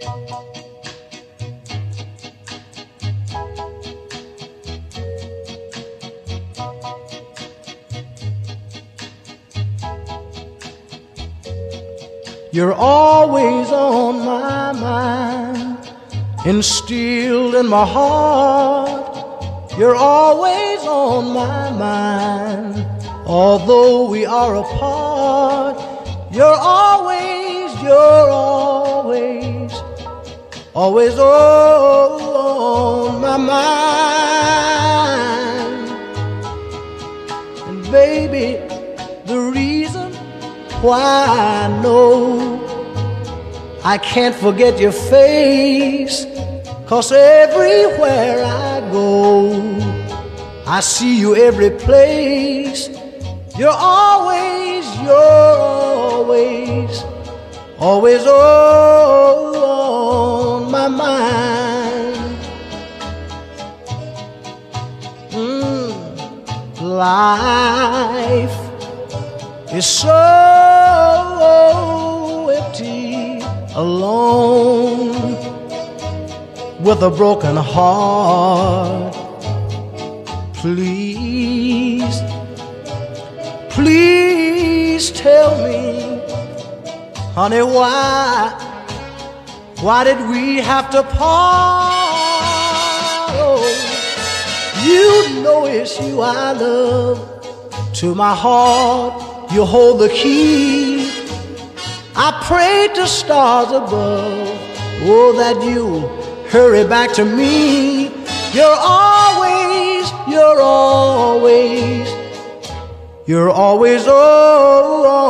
You're always on my mind, instilled in my heart. You're always on my mind, although we are apart. You're always, on my mind. And baby, the reason why I know I can't forget your face. Cause everywhere I go, I see you every place. You're always, you're always, always on life is so empty alone with a broken heart. Please, please tell me, honey, why, why did we have to part? Oh, it's you I love. To my heart, you hold the key. I pray to stars above, oh, that you hurry back to me. You're always, you're always, you're always on